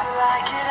I like it